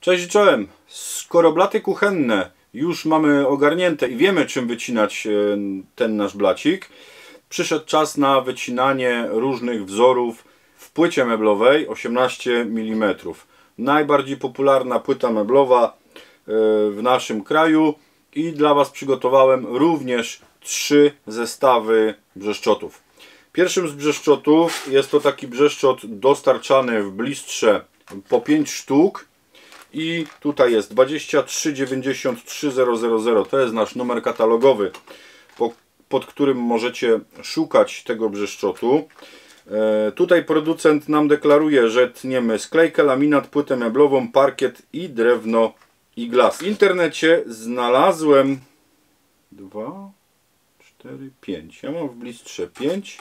Cześć czołem. Skoro blaty kuchenne już mamy ogarnięte i wiemy czym wycinać e, ten nasz blacik, przyszedł czas na wycinanie różnych wzorów w płycie meblowej 18 mm. Najbardziej popularna płyta meblowa e, w naszym kraju i dla Was przygotowałem również trzy zestawy brzeszczotów. Pierwszym z brzeszczotów jest to taki brzeszczot dostarczany w blistrze po 5 sztuk i tutaj jest 2393000 to jest nasz numer katalogowy pod którym możecie szukać tego brzeszczotu e, tutaj producent nam deklaruje, że tniemy sklejkę, laminat, płytę meblową, parkiet i drewno i glas. W internecie znalazłem 2, 4, 5. Ja mam w blistrze 5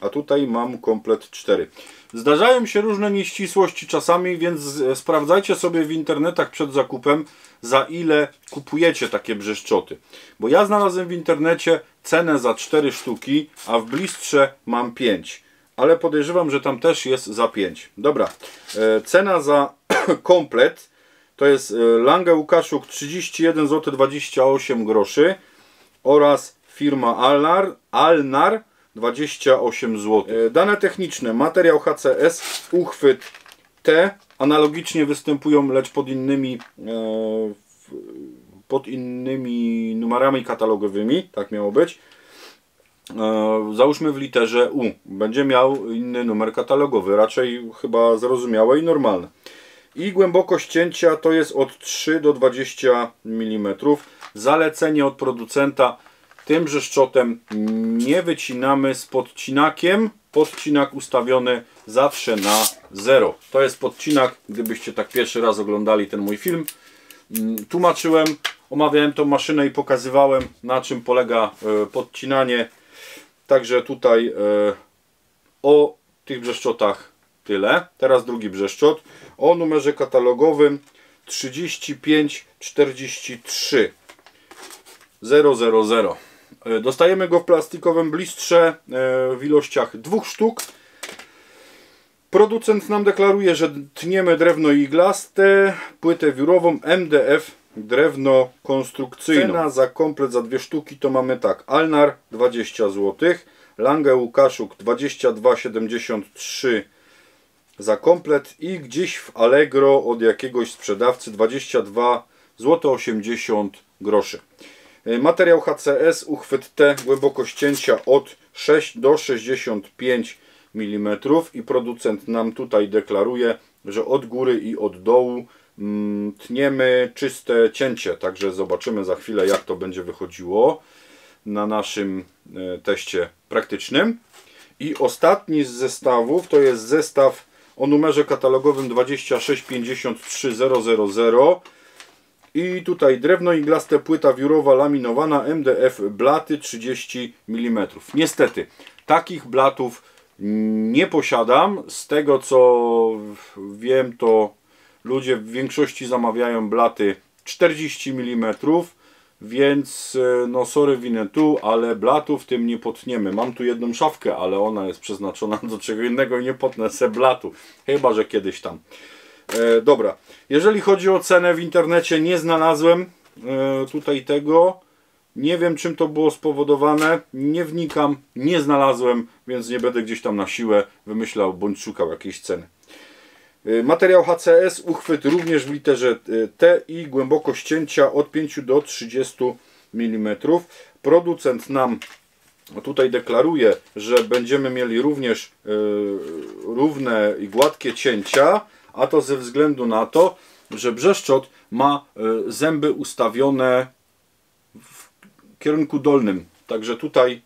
a tutaj mam komplet 4. Zdarzają się różne nieścisłości czasami, więc sprawdzajcie sobie w internetach przed zakupem, za ile kupujecie takie brzeszczoty. Bo ja znalazłem w internecie cenę za 4 sztuki, a w blistrze mam 5. Ale podejrzewam, że tam też jest za 5. Dobra, e, cena za komplet to jest e, Lange Łukaszuk 31 zł 28 groszy oraz firma Alnar, Alnar 28 zł. E, dane techniczne, materiał HCS, uchwyt T, analogicznie występują, lecz pod innymi e, pod innymi numerami katalogowymi, tak miało być. E, załóżmy w literze U, będzie miał inny numer katalogowy, raczej chyba zrozumiałe i normalne. I głębokość cięcia to jest od 3 do 20 mm. Zalecenie od producenta tym brzeszczotem nie wycinamy z podcinakiem. Podcinak ustawiony zawsze na 0. To jest podcinak, gdybyście tak pierwszy raz oglądali ten mój film. Mm, tłumaczyłem, omawiałem tą maszynę i pokazywałem na czym polega e, podcinanie. Także tutaj e, o tych brzeszczotach tyle. Teraz drugi brzeszczot o numerze katalogowym 3543 000. E, dostajemy go w plastikowym blistrze e, w ilościach dwóch sztuk. Producent nam deklaruje, że tniemy drewno iglaste, płytę wiórową MDF, drewno konstrukcyjne. Cena za komplet za dwie sztuki to mamy tak. Alnar 20 zł, Lange Łukaszuk 22,73 za komplet i gdzieś w Allegro od jakiegoś sprzedawcy 22 zł 80 groszy. E, materiał HCS, uchwyt T, głębokość cięcia od 6 do 65 mm i producent nam tutaj deklaruje, że od góry i od dołu mm, tniemy czyste cięcie, także zobaczymy za chwilę jak to będzie wychodziło na naszym e, teście praktycznym. I ostatni z zestawów to jest zestaw o numerze katalogowym 2653000 i tutaj drewno iglaste, płyta wiórowa laminowana MDF blaty 30 mm. Niestety, takich blatów nie posiadam. Z tego co wiem, to ludzie w większości zamawiają blaty 40 mm, więc e, no sorry winę tu, ale blatów tym nie potniemy. Mam tu jedną szafkę, ale ona jest przeznaczona do czego innego i nie potnę se blatu. Chyba, że kiedyś tam. E, dobra, jeżeli chodzi o cenę w internecie, nie znalazłem e, tutaj tego. Nie wiem czym to było spowodowane, nie wnikam, nie znalazłem, więc nie będę gdzieś tam na siłę wymyślał bądź szukał jakiejś ceny. E, materiał HCS, uchwyt również w literze e, T i głębokość cięcia od 5 do 30 mm. Producent nam tutaj deklaruje, że będziemy mieli również e, równe i gładkie cięcia, a to ze względu na to, że brzeszczot ma e, zęby ustawione w kierunku dolnym. Także tutaj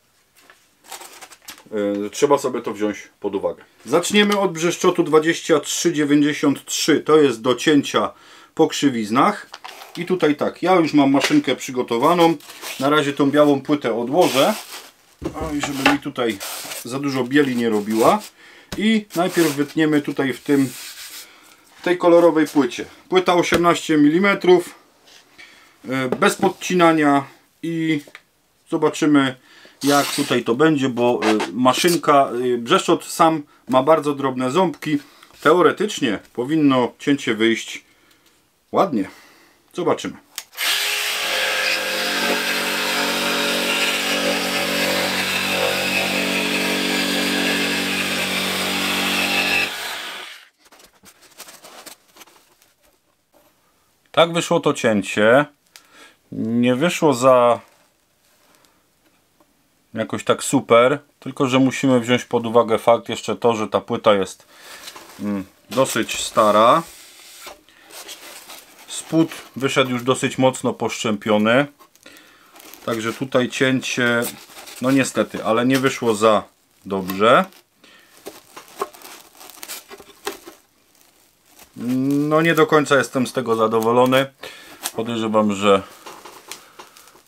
e, trzeba sobie to wziąć pod uwagę. Zaczniemy od brzeszczotu 2393. To jest do cięcia po krzywiznach. I tutaj tak, ja już mam maszynkę przygotowaną. Na razie tą białą płytę odłożę. i żeby mi tutaj za dużo bieli nie robiła. I najpierw wytniemy tutaj w tym tej kolorowej płycie. Płyta 18 mm e, bez podcinania i zobaczymy jak tutaj to będzie, bo e, maszynka, e, brzeszczot sam ma bardzo drobne ząbki. Teoretycznie powinno cięcie wyjść ładnie. Zobaczymy. Tak wyszło to cięcie. Nie wyszło za jakoś tak super, tylko że musimy wziąć pod uwagę fakt jeszcze to, że ta płyta jest mm, dosyć stara. Spód wyszedł już dosyć mocno poszczępiony. Także tutaj cięcie, no niestety, ale nie wyszło za dobrze. No nie do końca jestem z tego zadowolony. Podejrzewam, że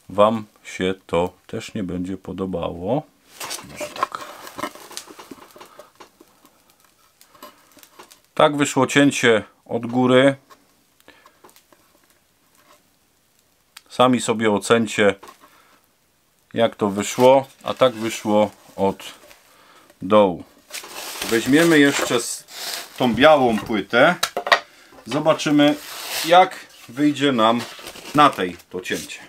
Wam się to też nie będzie podobało. Może tak. Tak wyszło cięcie od góry. Sami sobie ocencie jak to wyszło, a tak wyszło od dołu. Weźmiemy jeszcze tą białą płytę. Zobaczymy jak wyjdzie nam na tej to cięcie.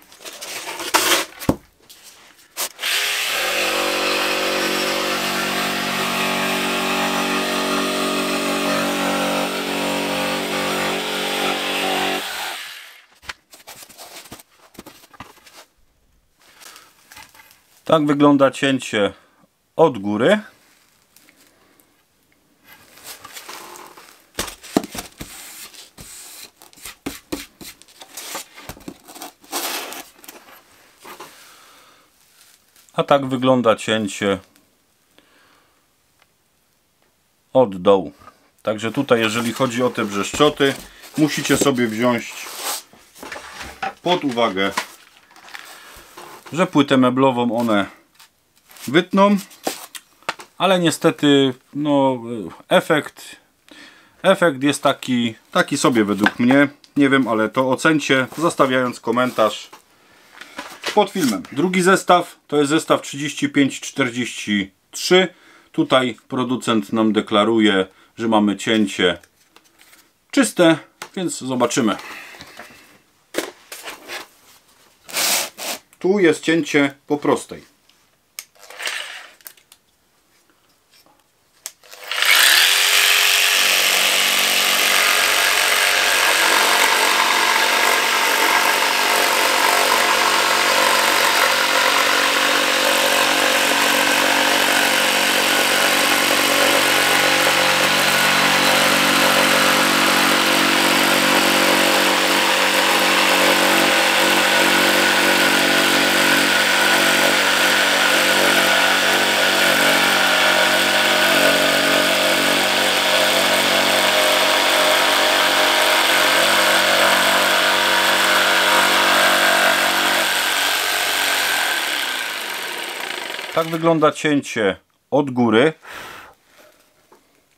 Tak wygląda cięcie od góry. Tak wygląda cięcie od dołu. Także tutaj jeżeli chodzi o te brzeszczoty musicie sobie wziąć pod uwagę że płytę meblową one wytną, ale niestety no, efekt efekt jest taki, taki sobie według mnie. Nie wiem, ale to ocencie zostawiając komentarz pod filmem. Drugi zestaw to jest zestaw 35-43. Tutaj producent nam deklaruje, że mamy cięcie czyste, więc zobaczymy. Tu jest cięcie po prostej. Tak wygląda cięcie od góry.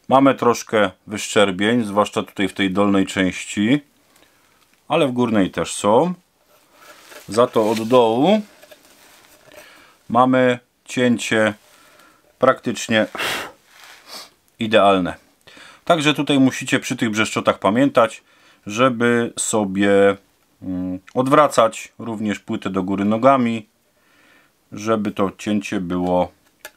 Mamy troszkę wyszczerbień, zwłaszcza tutaj w tej dolnej części, ale w górnej też są. Za to od dołu mamy cięcie praktycznie idealne. Także tutaj musicie przy tych brzeszczotach pamiętać, żeby sobie mm, odwracać również płytę do góry nogami, żeby to cięcie było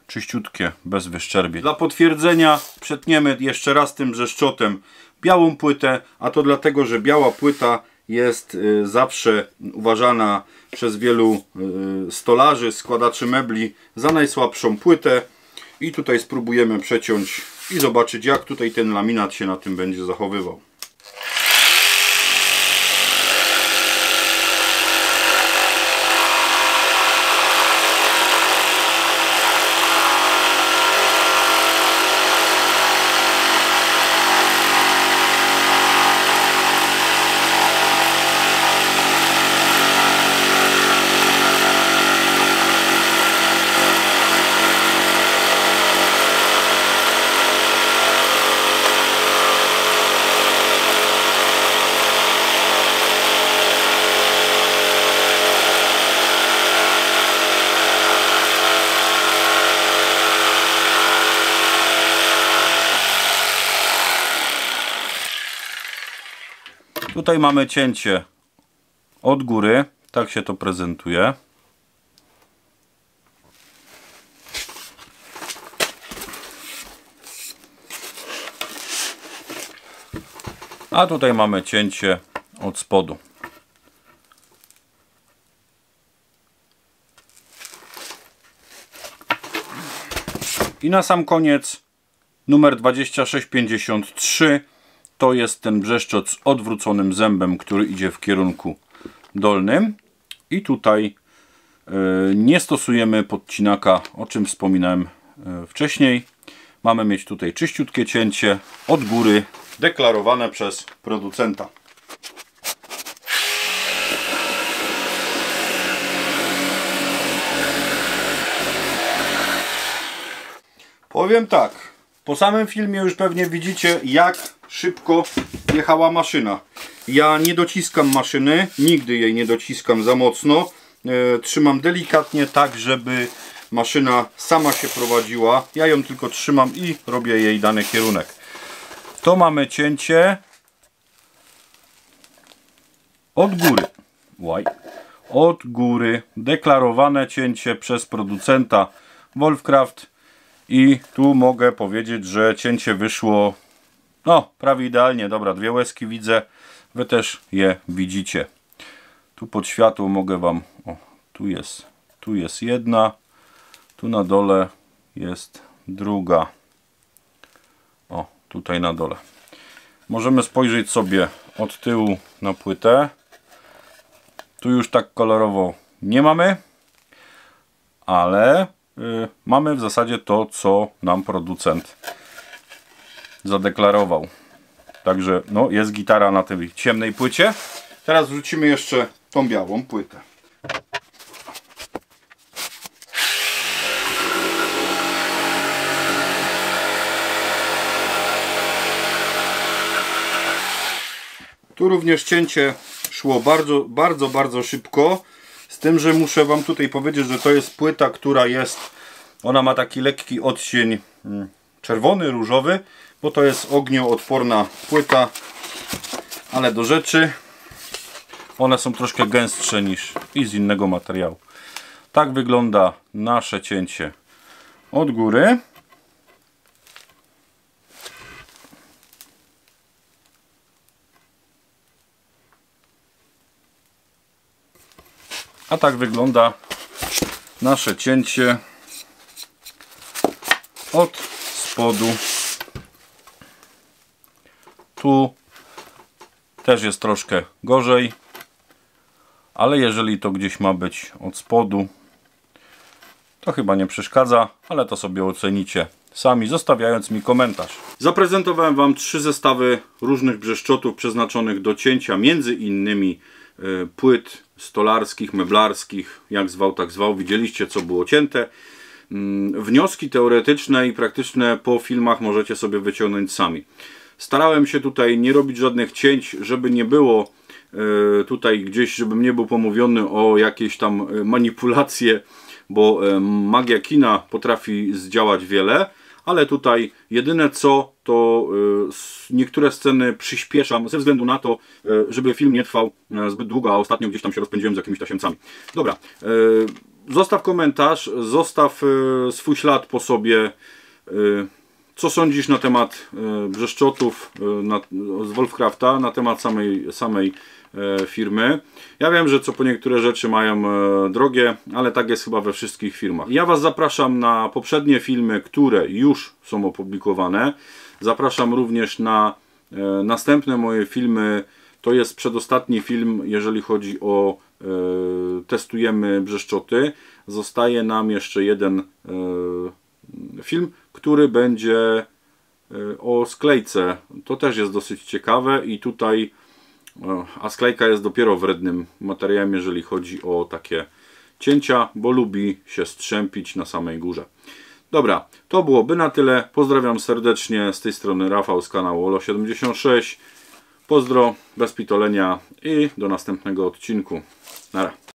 czyściutkie, bez wyszczerbień. Dla potwierdzenia przetniemy jeszcze raz tym brzeszczotem białą płytę, a to dlatego, że biała płyta jest y, zawsze uważana przez wielu y, stolarzy, składaczy mebli za najsłabszą płytę i tutaj spróbujemy przeciąć i zobaczyć jak tutaj ten laminat się na tym będzie zachowywał. Tutaj mamy cięcie od góry. Tak się to prezentuje. A tutaj mamy cięcie od spodu. I na sam koniec numer 2653 to jest ten brzeszczot z odwróconym zębem, który idzie w kierunku dolnym. I tutaj y, nie stosujemy podcinaka, o czym wspominałem y, wcześniej. Mamy mieć tutaj czyściutkie cięcie od góry, deklarowane przez producenta. Powiem tak, po samym filmie już pewnie widzicie jak szybko jechała maszyna. Ja nie dociskam maszyny, nigdy jej nie dociskam za mocno. E, trzymam delikatnie tak, żeby maszyna sama się prowadziła. Ja ją tylko trzymam i robię jej dany kierunek. To mamy cięcie od góry. Łaj. Od góry. Deklarowane cięcie przez producenta Wolfcraft. I tu mogę powiedzieć, że cięcie wyszło no, prawie idealnie. Dobra, dwie łezki widzę. Wy też je widzicie. Tu pod światło mogę Wam... O, tu jest, tu jest jedna. Tu na dole jest druga. O, tutaj na dole. Możemy spojrzeć sobie od tyłu na płytę. Tu już tak kolorowo nie mamy. Ale y, mamy w zasadzie to, co nam producent zadeklarował. Także no, jest gitara na tej ciemnej płycie. Teraz wrzucimy jeszcze tą białą płytę. Tu również cięcie szło bardzo, bardzo, bardzo szybko. Z tym, że muszę Wam tutaj powiedzieć, że to jest płyta, która jest, ona ma taki lekki odcień mm, czerwony, różowy, bo to jest ognioodporna płyta, ale do rzeczy one są troszkę gęstsze niż i z innego materiału. Tak wygląda nasze cięcie od góry. A tak wygląda nasze cięcie od spodu. Tu też jest troszkę gorzej, ale jeżeli to gdzieś ma być od spodu, to chyba nie przeszkadza, ale to sobie ocenicie sami, zostawiając mi komentarz. Zaprezentowałem Wam trzy zestawy różnych brzeszczotów przeznaczonych do cięcia, między innymi y, płyt stolarskich, meblarskich, jak zwał, tak zwał. Widzieliście, co było cięte. Mm, wnioski teoretyczne i praktyczne po filmach możecie sobie wyciągnąć sami. Starałem się tutaj nie robić żadnych cięć, żeby nie było e, tutaj gdzieś, żebym nie był pomówiony o jakieś tam e, manipulacje, bo e, magia kina potrafi zdziałać wiele, ale tutaj jedyne co, to niektóre sceny przyspieszam ze względu na to, żeby film nie trwał zbyt długo, a ostatnio gdzieś tam się rozpędziłem z jakimiś tasiemcami. Dobra, zostaw komentarz, zostaw swój ślad po sobie, co sądzisz na temat e, brzeszczotów e, na, z Wolfcrafta, na temat samej, samej e, firmy? Ja wiem, że co po niektóre rzeczy mają drogie, ale tak jest chyba we wszystkich firmach. Ja Was zapraszam na poprzednie filmy, które już są opublikowane. Zapraszam również na następne moje filmy. To jest przedostatni film, jeżeli chodzi o testujemy brzeszczoty. Zostaje nam jeszcze jeden film, który będzie e, o sklejce. To też jest dosyć ciekawe i tutaj a sklejka jest dopiero wrednym materiałem, jeżeli chodzi o takie cięcia, bo lubi się strzępić na samej górze. Dobra, to byłoby na tyle. Pozdrawiam serdecznie z tej strony Rafał z kanału Olo76. Pozdro, bez pitolenia i do następnego odcinku. Nara.